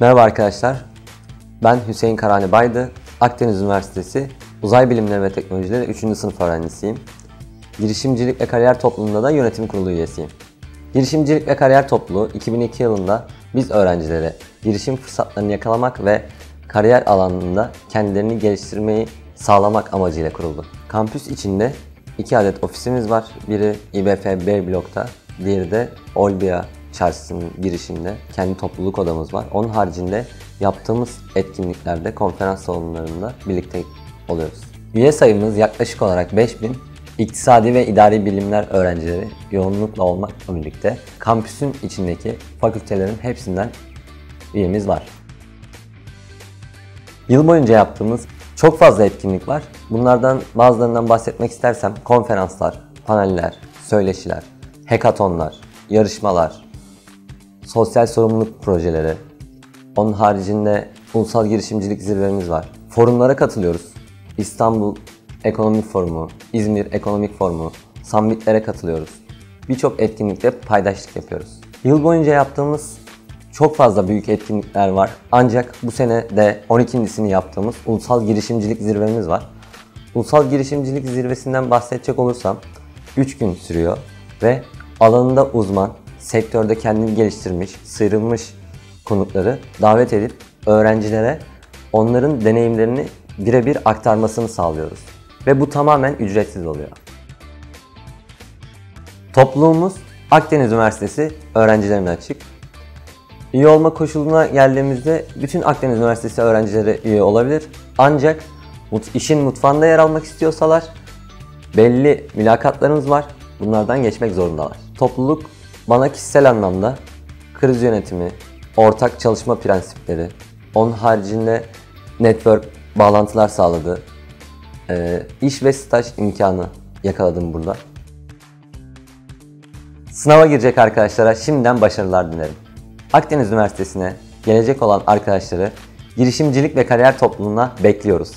Merhaba arkadaşlar. Ben Hüseyin Karani Baydı. Akdeniz Üniversitesi Uzay Bilimleri ve Teknolojileri 3. sınıf öğrencisiyim. Girişimcilik ve Kariyer Topluluğu'nda da yönetim kurulu üyesiyim. Girişimcilik ve Kariyer Topluluğu 2002 yılında biz öğrencilere girişim fırsatlarını yakalamak ve kariyer alanında kendilerini geliştirmeyi sağlamak amacıyla kuruldu. Kampüs içinde iki adet ofisimiz var. Biri İBF B blokta, diğeri de Olbia çarşısının girişinde kendi topluluk odamız var. Onun haricinde yaptığımız etkinliklerde, konferans salonlarında birlikte oluyoruz. Üye sayımız yaklaşık olarak 5000, İktisadi ve idari bilimler öğrencileri yoğunlukla olmakla birlikte kampüsün içindeki fakültelerin hepsinden üyemiz var. Yıl boyunca yaptığımız çok fazla etkinlik var. Bunlardan bazılarından bahsetmek istersem konferanslar, paneller, söyleşiler, hekatonlar, yarışmalar, sosyal sorumluluk projeleri, onun haricinde ulusal girişimcilik zirvemiz var. Forumlara katılıyoruz. İstanbul Ekonomik Forumu, İzmir Ekonomik Forumu, summitlere katılıyoruz. Birçok etkinlikte paydaşlık yapıyoruz. Yıl boyunca yaptığımız çok fazla büyük etkinlikler var. Ancak bu sene de 12.sini yaptığımız Ulusal Girişimcilik Zirvemiz var. Ulusal Girişimcilik Zirvesinden bahsedecek olursam 3 gün sürüyor ve alanında uzman, sektörde kendini geliştirmiş, sıyrılmış konukları davet edip öğrencilere onların deneyimlerini birebir aktarmasını sağlıyoruz. Ve bu tamamen ücretsiz oluyor. Topluluğumuz Akdeniz Üniversitesi öğrencilerine açık. Üye olma koşuluna geldiğimizde bütün Akdeniz Üniversitesi öğrencileri üye olabilir. Ancak işin mutfağında yer almak istiyorsalar belli mülakatlarımız var. Bunlardan geçmek zorundalar. Topluluk bana kişisel anlamda kriz yönetimi, ortak çalışma prensipleri, onun haricinde network bağlantılar sağladı. Ee, iş ve staj imkanı yakaladım burada. Sınava girecek arkadaşlara şimdiden başarılar dilerim. Akdeniz Üniversitesi'ne gelecek olan arkadaşları girişimcilik ve kariyer topluluğuna bekliyoruz.